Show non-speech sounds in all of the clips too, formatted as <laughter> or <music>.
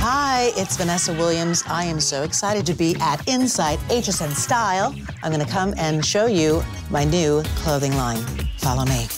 Hi, it's Vanessa Williams. I am so excited to be at Inside HSN Style. I'm going to come and show you my new clothing line. Follow me.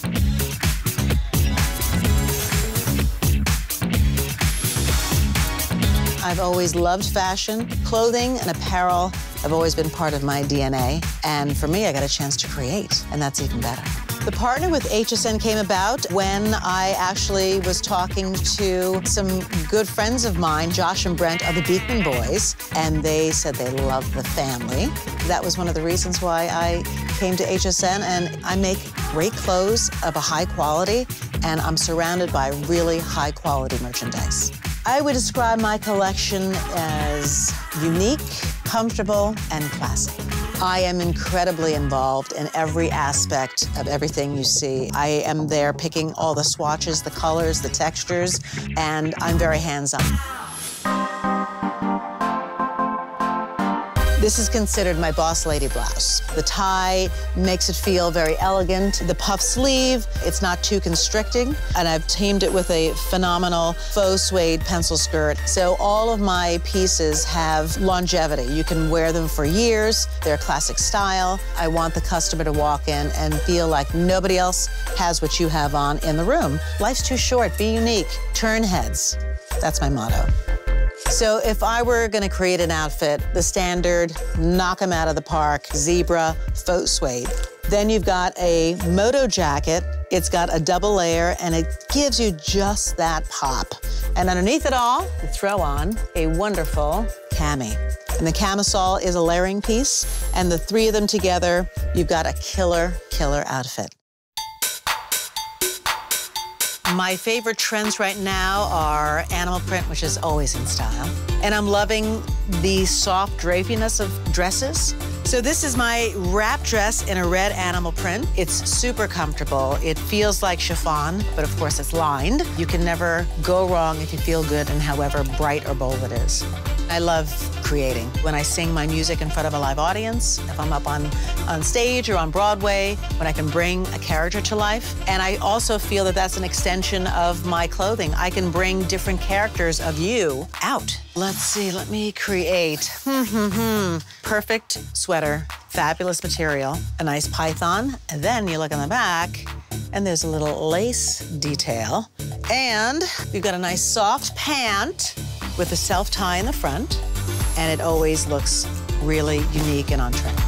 I've always loved fashion. Clothing and apparel have always been part of my DNA. And for me, I got a chance to create, and that's even better. The partner with HSN came about when I actually was talking to some good friends of mine, Josh and Brent of the Beekman Boys, and they said they love the family. That was one of the reasons why I came to HSN, and I make great clothes of a high quality, and I'm surrounded by really high quality merchandise. I would describe my collection as unique, comfortable, and classic. I am incredibly involved in every aspect of everything you see. I am there picking all the swatches, the colors, the textures, and I'm very hands-on. This is considered my boss lady blouse. The tie makes it feel very elegant. The puff sleeve, it's not too constricting. And I've teamed it with a phenomenal faux suede pencil skirt. So all of my pieces have longevity. You can wear them for years. They're a classic style. I want the customer to walk in and feel like nobody else has what you have on in the room. Life's too short. Be unique. Turn heads. That's my motto. So if I were gonna create an outfit, the standard, knock them out of the park, zebra, faux suede. Then you've got a moto jacket. It's got a double layer and it gives you just that pop. And underneath it all, you throw on a wonderful cami. And the camisole is a layering piece. And the three of them together, you've got a killer, killer outfit. My favorite trends right now are animal print, which is always in style. And I'm loving the soft drapiness of dresses. So this is my wrap dress in a red animal print. It's super comfortable. It feels like chiffon, but of course it's lined. You can never go wrong if you feel good and however bright or bold it is. I love creating. When I sing my music in front of a live audience, if I'm up on, on stage or on Broadway, when I can bring a character to life. And I also feel that that's an extension of my clothing. I can bring different characters of you out. Let's see, let me create. Hmm, hmm, hmm. Perfect sweater, fabulous material, a nice python. And then you look in the back, and there's a little lace detail. And you've got a nice soft pant with a self tie in the front, and it always looks really unique and on trend.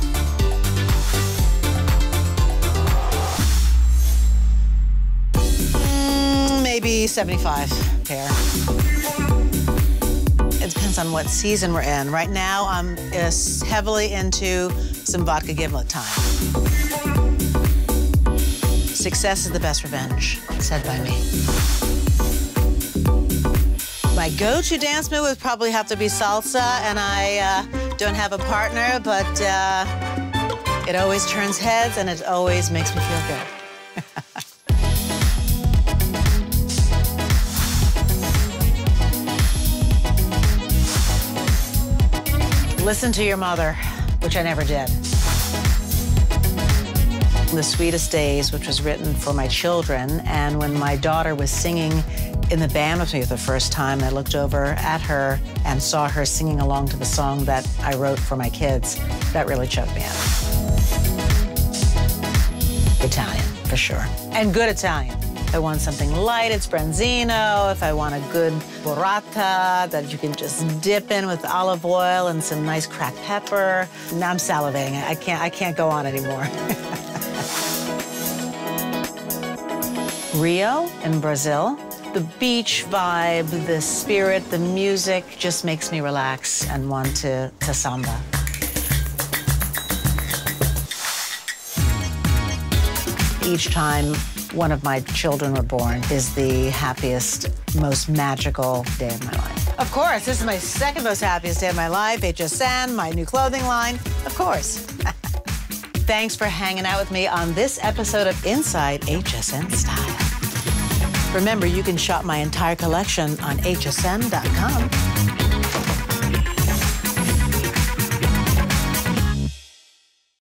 Mm, maybe 75 pair. It depends on what season we're in. Right now, I'm heavily into some vodka gimlet time. Success is the best revenge, said by me. My go-to dance move would probably have to be salsa, and I uh, don't have a partner, but uh, it always turns heads, and it always makes me feel good. <laughs> Listen to your mother, which I never did. The Sweetest Days, which was written for my children, and when my daughter was singing in the band with me for the first time, I looked over at her and saw her singing along to the song that I wrote for my kids. That really choked me up. Italian, for sure. And good Italian. If I want something light, it's branzino. If I want a good burrata that you can just dip in with olive oil and some nice cracked pepper. Now I'm salivating. I can't, I can't go on anymore. <laughs> Rio in Brazil. The beach vibe, the spirit, the music just makes me relax and want to, to samba. Each time one of my children were born is the happiest, most magical day of my life. Of course, this is my second most happiest day of my life. HSN, my new clothing line, of course. <laughs> Thanks for hanging out with me on this episode of Inside HSN Style. Remember, you can shop my entire collection on hsn.com.